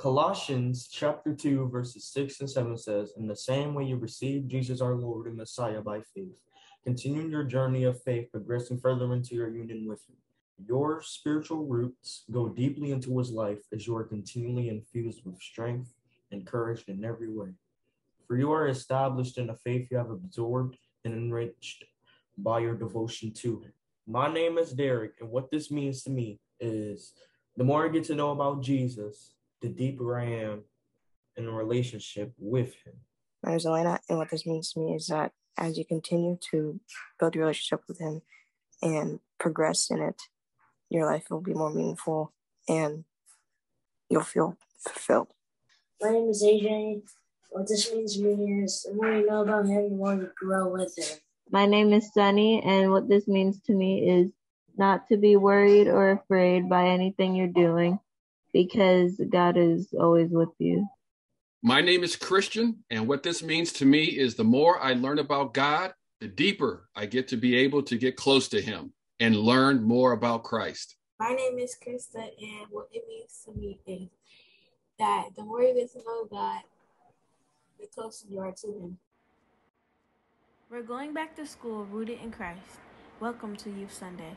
Colossians chapter 2, verses 6 and 7 says, In the same way you received Jesus our Lord and Messiah by faith, continuing your journey of faith, progressing further into your union with Him. Your spiritual roots go deeply into His life as you are continually infused with strength, encouraged in every way. For you are established in a faith you have absorbed and enriched by your devotion to Him. My name is Derek, and what this means to me is the more I get to know about Jesus, the deeper I am in a relationship with Him. My name is Elena, and what this means to me is that as you continue to build your relationship with Him and progress in it, your life will be more meaningful and you'll feel fulfilled. My name is AJ. What this means to me is the more you know about Him, the more you grow with Him. My name is Sunny, and what this means to me is not to be worried or afraid by anything you're doing because God is always with you. My name is Christian, and what this means to me is the more I learn about God, the deeper I get to be able to get close to Him and learn more about Christ. My name is Krista, and what it means to me is that the more you get to know God, the closer you are to Him. We're going back to school rooted in Christ. Welcome to Youth Sunday.